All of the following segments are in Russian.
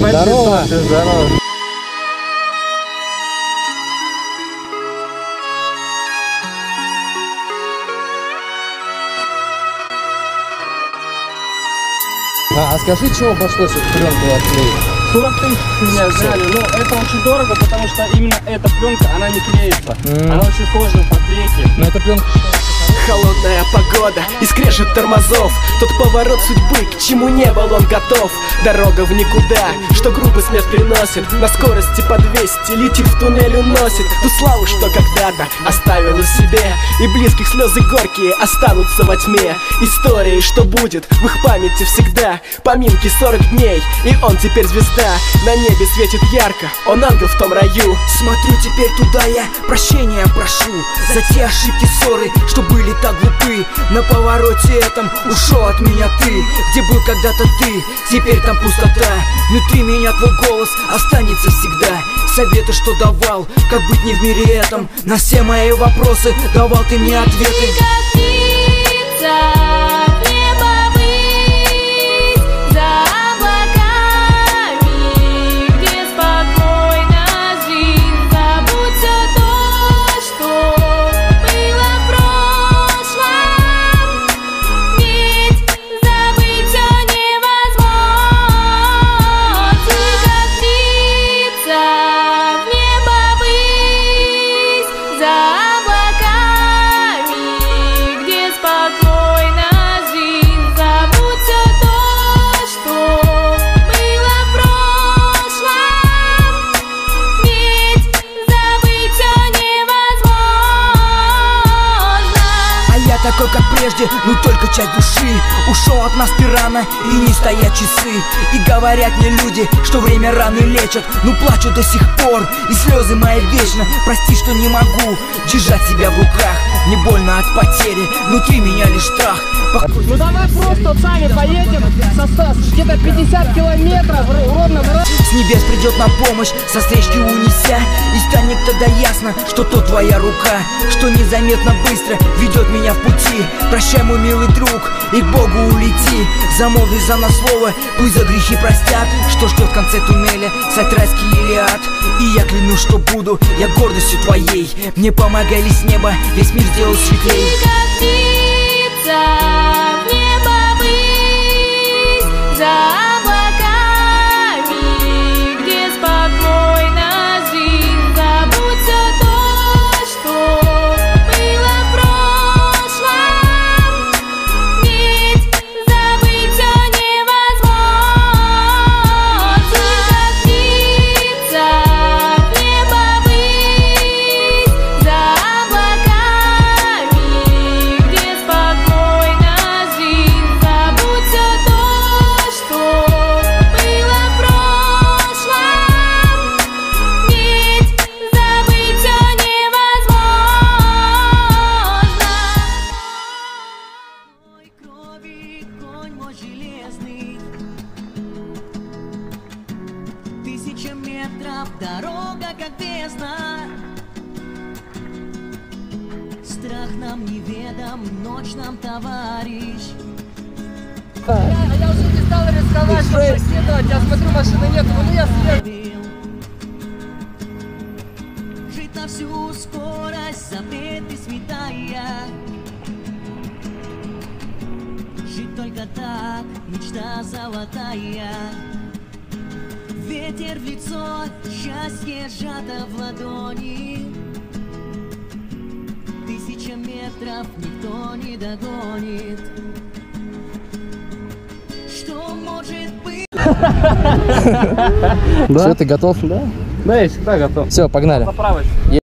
Здорово. Здорово. А, а скажи, чего обошлось вот пленку отклеить? 40 тысяч с меня взяли, но это очень дорого, потому что именно эта пленка, она не клеится. М. Она очень сложная по клейке. Но эта пленка Холодная погода и скрежет тормозов. Тот поворот судьбы, к чему не был он готов. Дорога в никуда, что грубо смерть приносит. На скорости по 200 летит в туннель уносит. Ту славу, что когда-то оставила себе. И близких слезы горькие останутся во тьме. Истории, что будет в их памяти всегда. Поминки 40 дней, и он теперь звезда. На небе светит ярко, он ангел в том раю. Смотрю теперь туда я, прощения прошу За те ошибки, ссоры, что были так глупы. На повороте этом ушел от меня ты. Где был когда-то ты, теперь там пустота. Внутри меня твой голос останется всегда. Советы, что давал, как быть не в мире этом. На все мои вопросы давал ты мне ответы. Птица прежде, ну только часть души. Ушел от нас ты и не стоят часы. И говорят мне люди, что время раны лечат. Ну плачу до сих пор, и слезы мои вечно. Прости, что не могу держать себя в руках. Мне больно от потери, внутри меня лишь страх Ну давай просто сами поедем со где-то 50 километров ровно С небес придет на помощь, со встречки унеся. И станет тогда ясно, что то твоя рука Что незаметно быстро ведет меня в пути. Прощай, мой милый друг, и к Богу улети. Замолви за нас слово, пусть за грехи простят. Что ждет в конце туннеля, сать райский или ад И я клянусь, что буду я гордостью твоей. Мне помогали с неба, весь мир сделал светлей Как железный. Тысяча метров, дорога как бездна. Страх нам неведом, ночь нам товарищ. Я уже не стал рисковать, чтобы преследовать. Я смотрю, машины нет, у меня свет. Любил Жить на всю скорость, запреты святая Жить только так, мечта золотая Ветер в лицо, счастье сжато в ладони Тысяча метров никто не догонит Что может быть? Все, ты готов? Да, я всегда готов. Все, погнали. Поправочку.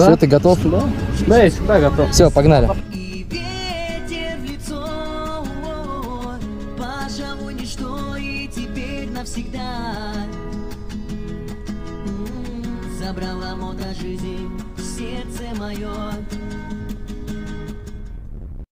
Все, ты готов? Да, я всегда готов. Все, погнали. И ветер в лицо Пожалуй, ничто и теперь навсегда М, Забрала мода жизнь в сердце мое